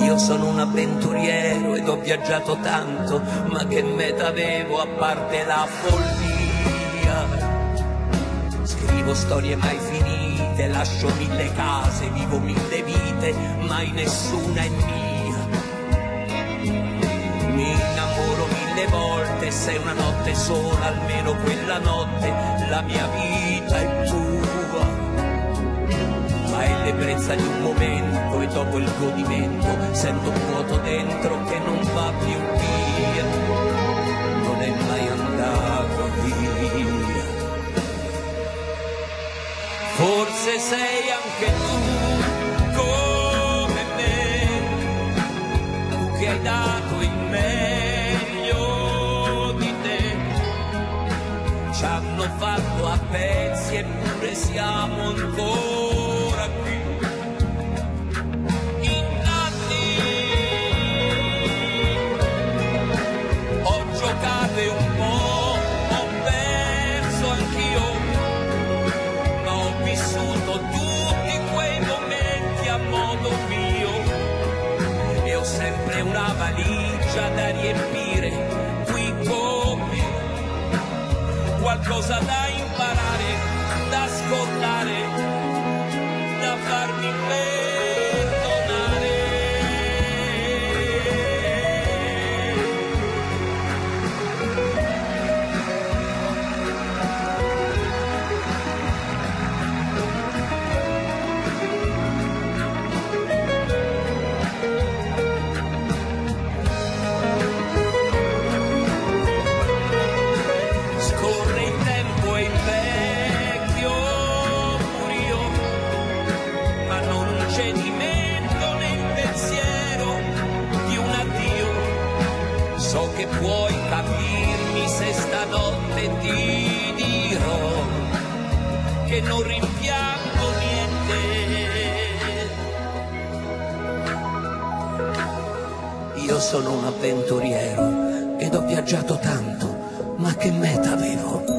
Io sono un avventuriero ed ho viaggiato tanto, ma che meta avevo a parte la follia? Scrivo storie mai finite, lascio mille case, vivo mille vite, mai nessuna è mia. Mi innamoro mille volte, sei una notte sola, almeno quella notte la mia vita è tua. L'ebbrezza di un momento e dopo il godimento sento un vuoto dentro che non va più via, non è mai andato via. Forse sei anche tu come me, tu che hai dato il meglio di te. Ci hanno fatto a pezzi eppure siamo ancora sempre una valigia da riempire. Qui con me, qualcosa da cedimento nel pensiero di un addio. So che puoi capirmi se stanotte ti dirò che non rimpiango niente. Io sono un avventuriero ed ho viaggiato tanto, ma che meta avevo?